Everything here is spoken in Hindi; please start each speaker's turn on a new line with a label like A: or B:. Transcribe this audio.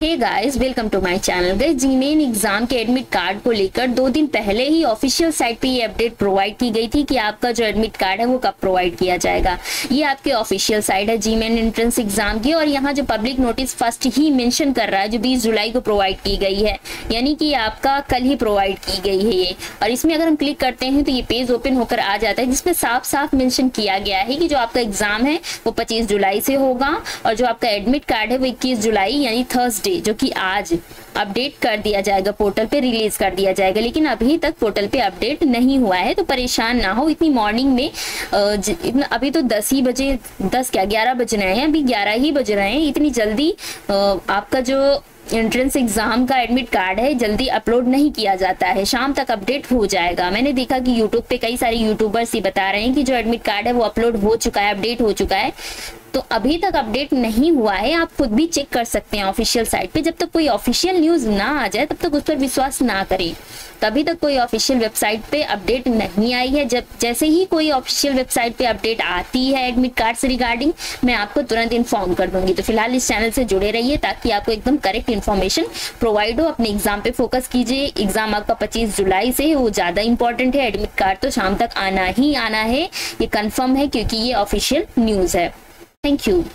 A: Hey guys welcome to my channel guys JEE main exam के एडमिट कार्ड को लेकर दो दिन पहले ही ऑफिशियल साइट पे ये अपडेट प्रोवाइड की गई थी कि आपका जो एडमिट कार्ड है वो कब प्रोवाइड किया जाएगा। ये आपके ऑफिशियल साइट है जी मेन एंट्रेंस एग्ज़ाम की और यहाँ जो पब्लिक नोटिस फ़र्स्ट ही मेंशन कर रहा है जो बीस जुलाई को प्रोवाइड की गई है। यानी कि आपका कल ही प्रोवाइड की गई है ये। और इसमें अगर हम क्लिक करते हैं तो ये पेज ओपन होकर आ जाता है, जिसमें साफ़ साफ़ मैंशन किया गया है कि जो आपका एग्ज़ाम है वो पच्चीस जुलाई से होगा और जो आपका एडमिट कार्ड है वो इक्कीस जुलाई, यानी थर्सडे डे जो कि आज अपडेट कर दिया जाएगा पोर्टल पे रिलीज़ कर दिया जाएगा, लेकिन अभी तक पोर्टल पे अपडेट नहीं हुआ है तो परेशान ना हो। इतनी मॉर्निंग में इतना, अभी तो दस ही बजे, दस क्या, ग्यारह बज रहे हैं, अभी ग्यारह ही बज रहे हैं। इतनी जल्दी आपका जो एंट्रेंस एग्ज़ाम का एडमिट कार्ड है, जल्दी अपलोड नहीं किया जाता है। शाम तक अपडेट हो जाएगा। मैंने देखा कि यूट्यूब पे कई सारे यूट्यूबर्स ही बता रहे हैं कि जो एडमिट कार्ड है, वो अपलोड हो चुका है अपडेट हो चुका है। तो अभी तक अपडेट नहीं हुआ है, आप खुद भी चेक कर सकते हैं ऑफिशियल साइट पे। जब तक कोई ऑफिशियल न्यूज़ ना आ जाए, तब तक उस पर विश्वास ना करें। तभी तक कोई ऑफिशियल वेबसाइट पे अपडेट नहीं आई है। जब, जैसे ही कोई ऑफिशियल वेबसाइट पे अपडेट आती है एडमिट कार्ड से रिगार्डिंग, मैं आपको तुरंत इन्फॉर्म कर दूँगी। तो फ़िलहाल इस चैनल से जुड़े रहिए ताकि आपको एकदम करेक्ट इन्फॉर्मेशन प्रोवाइड हो। अपने एग्ज़ाम पे फोकस कीजिए। एग्ज़ाम आपका पच्चीस जुलाई से वो ज़्यादा इंपॉर्टेंट है। एडमिट कार्ड तो शाम तक आना ही आना है। ये कन्फर्म है क्योंकि ये ऑफिशियल न्यूज़ है। Thank you.